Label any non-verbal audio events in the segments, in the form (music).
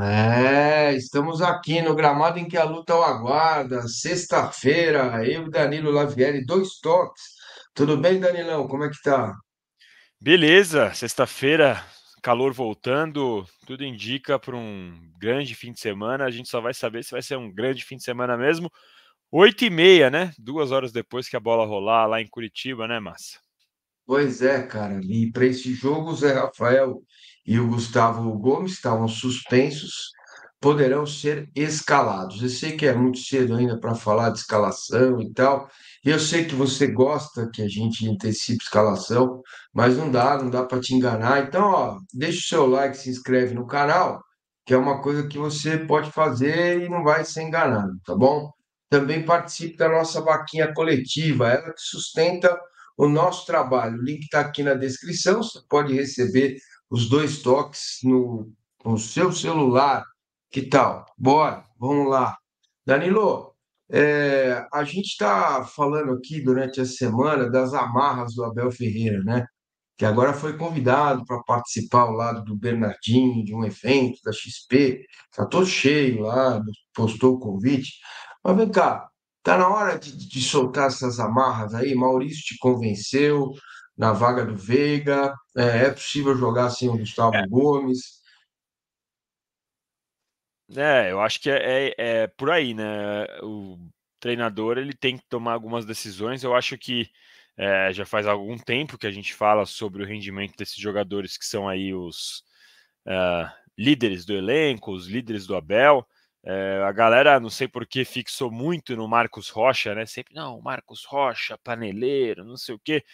É, estamos aqui no gramado em que a luta o aguarda. Sexta-feira, eu e Danilo Lavieri, dois toques. Tudo bem, Danilão? Como é que tá? Beleza, sexta-feira, calor voltando, tudo indica para um grande fim de semana. A gente só vai saber se vai ser um grande fim de semana mesmo. Oito e meia, né? Duas horas depois que a bola rolar lá em Curitiba, né, Massa? Pois é, cara. E para esse jogo, Zé Rafael e o Gustavo Gomes estavam suspensos, poderão ser escalados. Eu sei que é muito cedo ainda para falar de escalação e tal. E eu sei que você gosta que a gente antecipe escalação, mas não dá, não dá para te enganar. Então, ó, deixa o seu like, se inscreve no canal, que é uma coisa que você pode fazer e não vai ser enganado, tá bom? Também participe da nossa vaquinha coletiva, ela que sustenta o nosso trabalho. O link está aqui na descrição. Você pode receber os dois toques no, no seu celular. Que tal? Bora, vamos lá. Danilo, é, a gente está falando aqui durante a semana das amarras do Abel Ferreira, né? Que agora foi convidado para participar ao lado do Bernardinho de um evento da XP. Está todo cheio lá, postou o convite. Mas vem cá, Tá na hora de, de soltar essas amarras aí. Maurício te convenceu na vaga do Veiga. É, é possível jogar sem o Gustavo É, Gomes. é, eu acho que é, é, é por aí, né? O treinador ele tem que tomar algumas decisões. Eu acho que é, já faz algum tempo que a gente fala sobre o rendimento desses jogadores que são aí os uh, líderes do elenco, os líderes do Abel. É, a galera, não sei por que, fixou muito no Marcos Rocha, né? Sempre, não, Marcos Rocha, paneleiro, não sei o quê.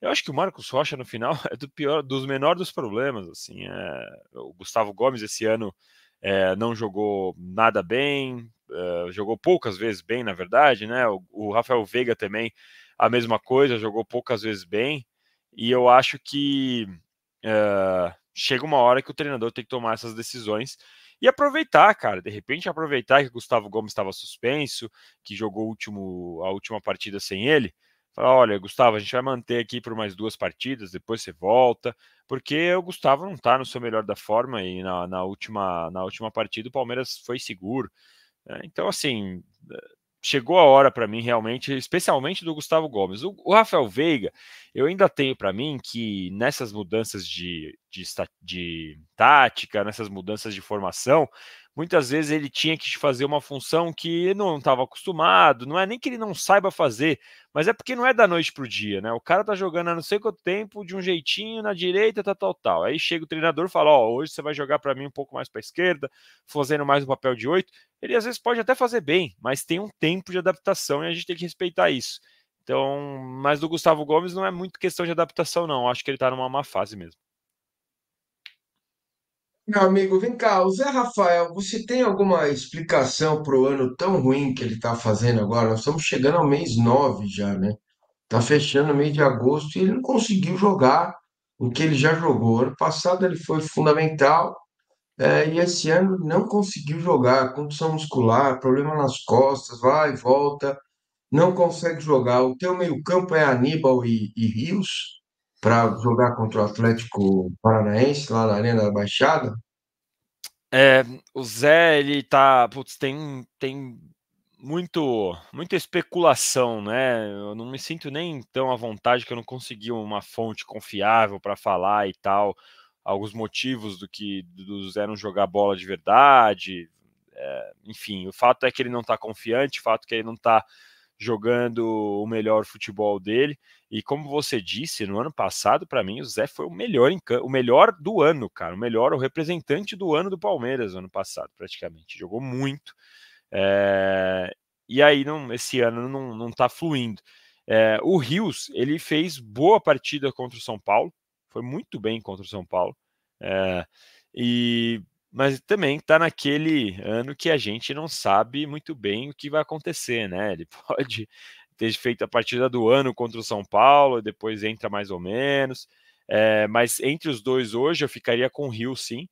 Eu acho que o Marcos Rocha, no final, (laughs) é do pior, dos menores dos problemas, assim. É, o Gustavo Gomes, esse ano, é, não jogou nada bem, é, jogou poucas vezes bem, na verdade, né? O, o, Rafael Veiga também, a mesma coisa, jogou poucas vezes bem. E eu acho que é, chega uma hora que o treinador tem que tomar essas decisões e aproveitar, cara, de repente aproveitar que o Gustavo Gomes estava suspenso, que jogou último, a última partida sem ele. Falar, olha, Gustavo, a gente vai manter aqui por mais duas partidas, depois você volta, porque o Gustavo não está no seu melhor da forma e na, na, última, na última partida o Palmeiras foi seguro. Né? Então, assim, chegou a hora para mim realmente, especialmente do Gustavo Gomes. O, o Rafael Veiga, eu ainda tenho para mim que nessas mudanças de, de, de, tática, nessas mudanças de formação, muitas vezes ele tinha que fazer uma função que não estava acostumado, não é nem que ele não saiba fazer, mas é porque não é da noite para o dia, né? O cara tá jogando há não sei quanto tempo, de um jeitinho, na direita, tal, tal, tal. Aí chega o treinador e fala: Ó, oh, hoje você vai jogar para mim um pouco mais para a esquerda, fazendo mais um papel de oito. Ele às vezes pode até fazer bem, mas tem um tempo de adaptação e a gente tem que respeitar isso. Então, mas do Gustavo Gomes não é muito questão de adaptação, não. Acho que ele tá numa má fase mesmo. Meu amigo, vem cá, o Zé Rafael, você tem alguma explicação para o ano tão ruim que ele está fazendo agora? Nós estamos chegando ao mês 9 já, né? Tá fechando o mês de agosto e ele não conseguiu jogar o que ele já jogou. Ano passado ele foi fundamental, é, e esse ano não conseguiu jogar. Condição muscular, problema nas costas, vai e volta, não consegue jogar. O teu meio-campo é Aníbal e, e Rios para jogar contra o Atlético Paranaense lá na Arena da Baixada? É, o Zé, ele tá. Putz, tem, tem muito, muita especulação, né? Eu não me sinto nem tão à vontade que eu não consegui uma fonte confiável para falar e tal. Alguns motivos do que do Zé não jogar bola de verdade. É, enfim, o fato é que ele não está confiante, o fato é que ele não está jogando o melhor futebol dele. E como você disse, no ano passado, para mim, o Zé foi o melhor o melhor do ano, cara, o melhor, o representante do ano do Palmeiras no ano passado, praticamente. Jogou muito. É... E aí, não, esse ano não, não tá fluindo. É, o Rios, ele fez boa partida contra o São Paulo, foi muito bem contra o São Paulo. É, e mas também está naquele ano que a gente não sabe muito bem o que vai acontecer, né? Ele (laughs) pode ter feito a partida do ano contra o São Paulo, depois entra mais ou menos. É, mas entre os dois hoje eu ficaria com o Rio, sim.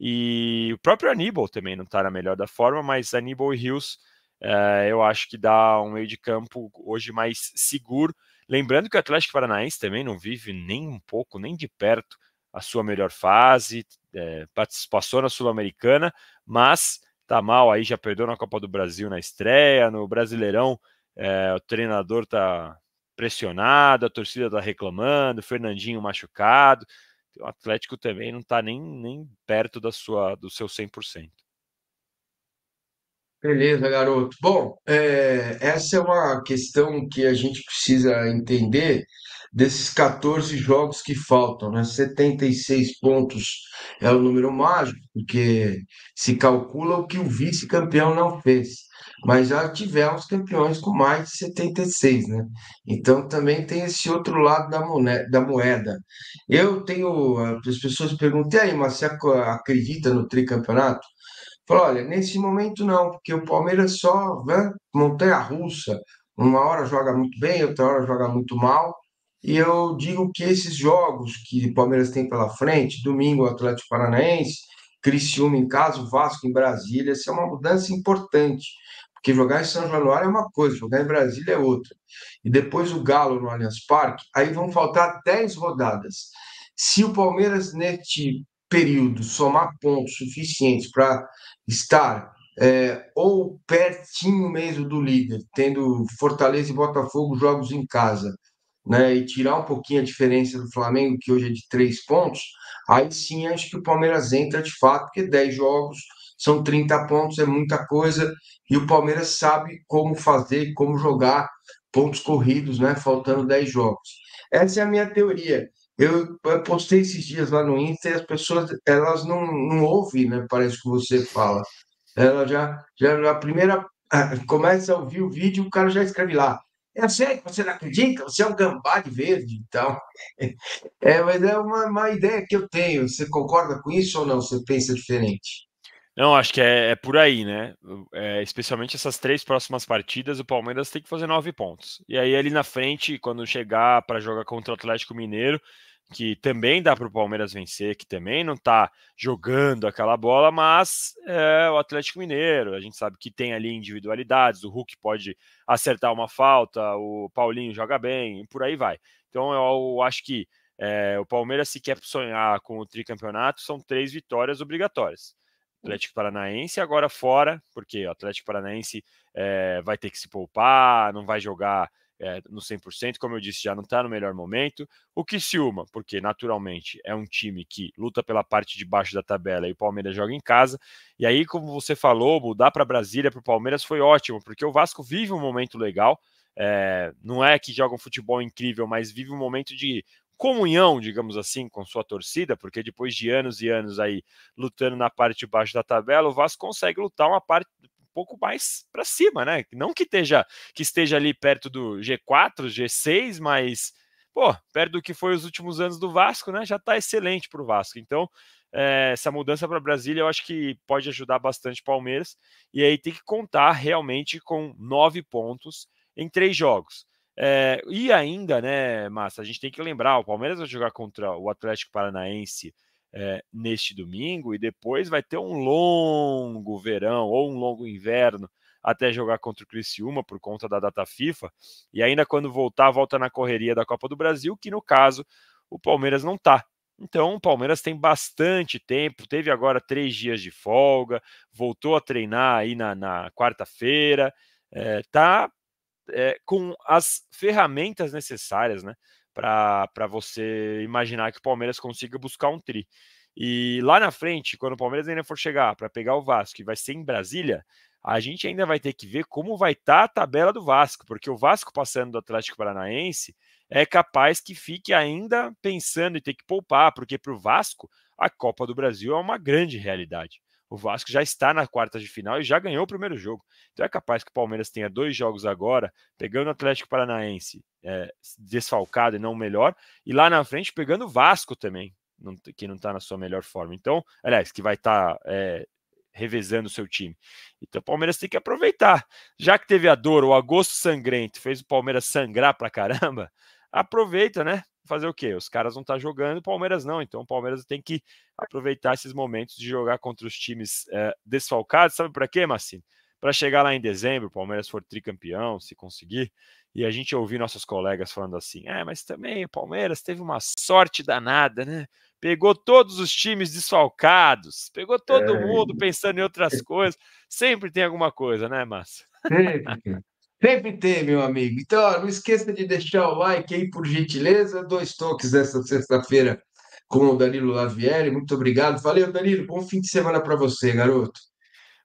E o próprio Aníbal também não está na melhor da forma, mas Aníbal e Rios é, eu acho que dá um meio de campo hoje mais seguro. Lembrando que o Atlético Paranaense também não vive nem um pouco, nem de perto, a sua melhor fase, é, passou na Sul-Americana, mas tá mal aí, já perdeu na Copa do Brasil na estreia, no Brasileirão é, o treinador tá pressionado, a torcida tá reclamando, Fernandinho machucado, o Atlético também não tá nem, nem perto da sua, do seu 100%. Beleza, garoto. Bom, é, essa é uma questão que a gente precisa entender desses 14 jogos que faltam, né? 76 pontos é o número mágico, porque se calcula o que o vice-campeão não fez. Mas já tivemos campeões com mais de 76, né? Então também tem esse outro lado da moeda. Da moeda. Eu tenho. As pessoas perguntam, e aí, mas você acredita no tricampeonato? Falou, olha, nesse momento não, porque o Palmeiras só né, montanha-russa. Uma hora joga muito bem, outra hora joga muito mal. E eu digo que esses jogos que o Palmeiras tem pela frente, domingo o Atlético Paranaense, Criciúma em casa, o Vasco em Brasília, essa é uma mudança importante. Porque jogar em São Januário é uma coisa, jogar em Brasília é outra. E depois o Galo no Allianz Parque, aí vão faltar 10 rodadas. Se o Palmeiras, neste período, somar pontos suficientes para estar é, ou pertinho mesmo do líder, tendo Fortaleza e Botafogo jogos em casa, né, e tirar um pouquinho a diferença do Flamengo, que hoje é de três pontos, aí sim acho que o Palmeiras entra de fato, porque 10 jogos são 30 pontos, é muita coisa, e o Palmeiras sabe como fazer, como jogar pontos corridos, né, faltando 10 jogos. Essa é a minha teoria. Eu postei esses dias lá no Insta e as pessoas, elas não, não ouvem, né? Parece que você fala. Ela já, já a primeira começa a ouvir o vídeo, o cara já escreve lá. É sério, você não acredita? Você é um gambá de verde, então. (laughs) É, mas é uma, uma ideia que eu tenho. Você concorda com isso ou não? Você pensa diferente? Não, acho que é, é por aí, né? É, especialmente essas três próximas partidas, o Palmeiras tem que fazer nove pontos. E aí, ali na frente, quando chegar para jogar contra o Atlético Mineiro, que também dá para o Palmeiras vencer, que também não está jogando aquela bola, mas é o Atlético Mineiro. A gente sabe que tem ali individualidades, o Hulk pode acertar uma falta, o Paulinho joga bem, e por aí vai. Então eu acho que é, o Palmeiras, se quer sonhar com o tricampeonato, são três vitórias obrigatórias. Atlético Paranaense agora fora, porque o Atlético Paranaense é, vai ter que se poupar, não vai jogar é, no 100%, como eu disse, já não está no melhor momento. O Criciúma, porque naturalmente é um time que luta pela parte de baixo da tabela e o Palmeiras joga em casa. E aí, como você falou, mudar para Brasília para o Palmeiras foi ótimo, porque o Vasco vive um momento legal. É, não é que joga um futebol incrível, mas vive um momento de comunhão, digamos assim, com sua torcida, porque depois de anos e anos aí lutando na parte de baixo da tabela, o Vasco consegue lutar uma parte pouco mais para cima, né? Não que esteja, que esteja ali perto do G4, G6, mas pô, perto do que foi os últimos anos do Vasco, né? Já está excelente para o Vasco. Então, é, essa mudança para Brasília eu acho que pode ajudar bastante o Palmeiras. E aí tem que contar realmente com nove pontos em três jogos. É, e ainda, né, Massa, a gente tem que lembrar: o Palmeiras vai jogar contra o Atlético Paranaense é, neste domingo e depois vai ter um longo verão ou um longo inverno até jogar contra o Criciúma por conta da data FIFA. E ainda quando voltar, volta na correria da Copa do Brasil, que no caso o Palmeiras não tá. Então o Palmeiras tem bastante tempo, teve agora três dias de folga, voltou a treinar aí na, na quarta-feira, é, tá é, com as ferramentas necessárias, né? Para você imaginar que o Palmeiras consiga buscar um tri. E lá na frente, quando o Palmeiras ainda for chegar para pegar o Vasco e vai ser em Brasília, a gente ainda vai ter que ver como vai estar tá a tabela do Vasco, porque o Vasco passando do Atlético Paranaense é capaz que fique ainda pensando em ter que poupar, porque para o Vasco a Copa do Brasil é uma grande realidade. O Vasco já está na quarta de final e já ganhou o primeiro jogo. Então é capaz que o Palmeiras tenha dois jogos agora, pegando o Atlético Paranaense é, desfalcado e não melhor, e lá na frente pegando o Vasco também, que não está na sua melhor forma. Então, aliás, que vai estar tá, é, revezando o seu time. Então o Palmeiras tem que aproveitar. Já que teve a dor, o agosto sangrento, fez o Palmeiras sangrar pra caramba, aproveita, né? Fazer o quê? Os caras não estão tá jogando, o Palmeiras não. Então o Palmeiras tem que aproveitar esses momentos de jogar contra os times é, desfalcados. Sabe para quê, Massino? Para chegar lá em dezembro, o Palmeiras for tricampeão, se conseguir, e a gente ouvir nossos colegas falando assim: é, mas também o Palmeiras teve uma sorte danada, né? Pegou todos os times desfalcados, pegou todo é... mundo pensando em outras coisas. Sempre tem alguma coisa, né, Márcio? Sempre. Sempre tem, meu amigo. Então, ó, não esqueça de deixar o like aí, por gentileza. Dois toques dessa sexta-feira com o Danilo Lavieri. Muito obrigado. Valeu, Danilo. Bom fim de semana para você, garoto.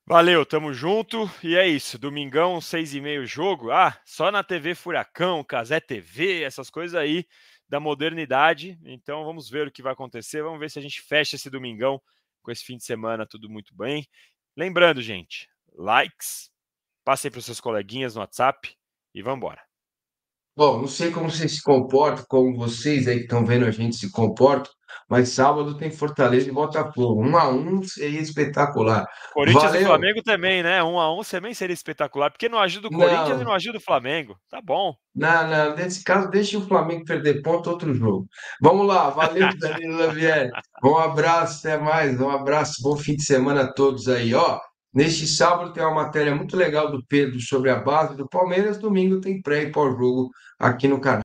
Valeu, tamo junto. E é isso. Domingão, seis e meio jogo. Ah, só na TV Furacão, Casé TV, essas coisas aí da modernidade. Então vamos ver o que vai acontecer. Vamos ver se a gente fecha esse domingão com esse fim de semana, tudo muito bem. Lembrando, gente, likes, Passem para os seus coleguinhas no WhatsApp e vamos embora. Bom, não sei como vocês se comportam, como vocês aí que estão vendo a gente se comportam, mas sábado tem Fortaleza e Botafogo. Um a um seria espetacular. Corinthians Valeu. e Flamengo também, né? Um a um também seria espetacular, porque não ajuda o Corinthians não. e não ajuda o Flamengo. Tá bom. Não, não, nesse caso, deixe o Flamengo perder ponto, outro jogo. Vamos lá, valeu, (laughs) Danilo Lavier. Um abraço, até mais. Um abraço, bom fim de semana a todos aí. Ó, Neste sábado tem uma matéria muito legal do Pedro sobre a base do Palmeiras. Domingo tem pré e pós-jogo aqui no canal.